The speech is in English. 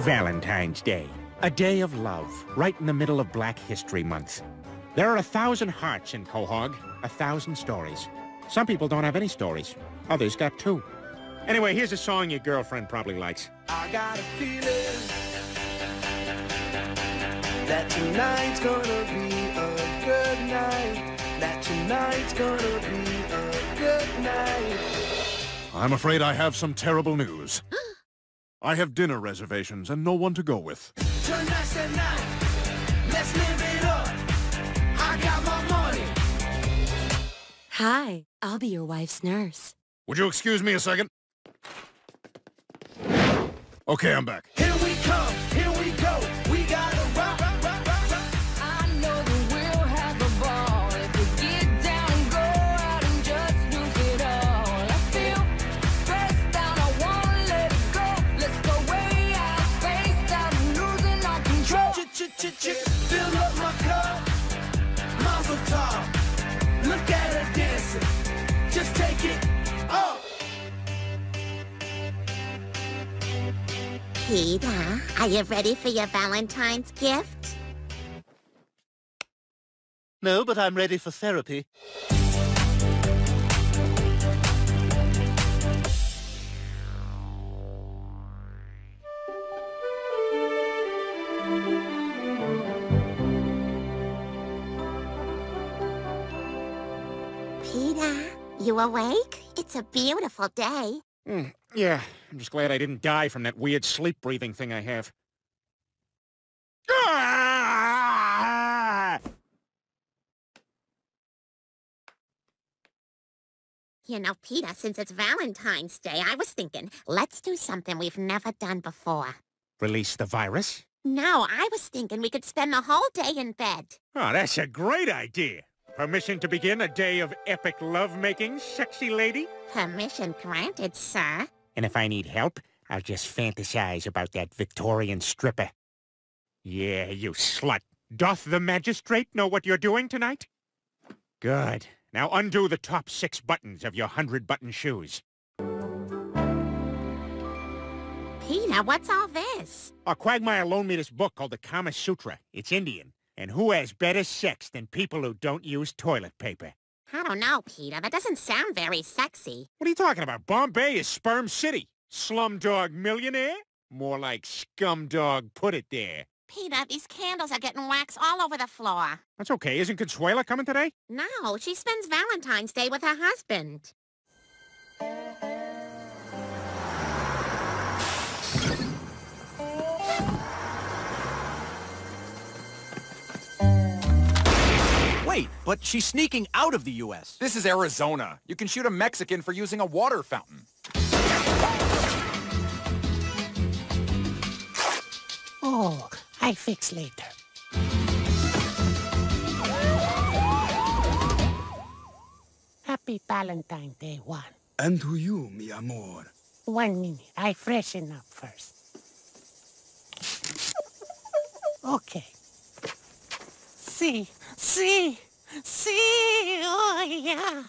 Valentine's Day. A day of love, right in the middle of Black History Month. There are a thousand hearts in Quahog, a thousand stories. Some people don't have any stories. Others got two. Anyway, here's a song your girlfriend probably likes. I got a feeling that tonight's gonna be a good night. That tonight's gonna be a good night. I'm afraid I have some terrible news. I have dinner reservations and no one to go with. Tonight's the night. Let's live it up. I got my money. Hi, I'll be your wife's nurse. Would you excuse me a second? Okay, I'm back. Here we come. Peter, are you ready for your Valentine's gift? No, but I'm ready for therapy. Peter, you awake? It's a beautiful day. Hmm, yeah, I'm just glad I didn't die from that weird sleep-breathing thing I have. You know, Peter, since it's Valentine's Day, I was thinking, let's do something we've never done before. Release the virus? No, I was thinking we could spend the whole day in bed. Oh, that's a great idea. Permission to begin a day of epic lovemaking, sexy lady? Permission granted, sir. And if I need help, I'll just fantasize about that Victorian stripper. Yeah, you slut. Doth the magistrate know what you're doing tonight? Good. Now undo the top six buttons of your hundred-button shoes. Peter, what's all this? A Quagmire loaned me this book called the Kama Sutra. It's Indian. And who has better sex than people who don't use toilet paper? I don't know, Peter. That doesn't sound very sexy. What are you talking about? Bombay is Sperm City. Slumdog millionaire? More like scumdog put it there. Peter, these candles are getting wax all over the floor. That's okay. Isn't Consuela coming today? No, she spends Valentine's Day with her husband. Wait, but she's sneaking out of the U.S. This is Arizona. You can shoot a Mexican for using a water fountain. Oh, I fix later. Happy Valentine Day Juan. And to you, mi amor. One minute. I freshen up first. Okay. See, see, see. Oh, yeah.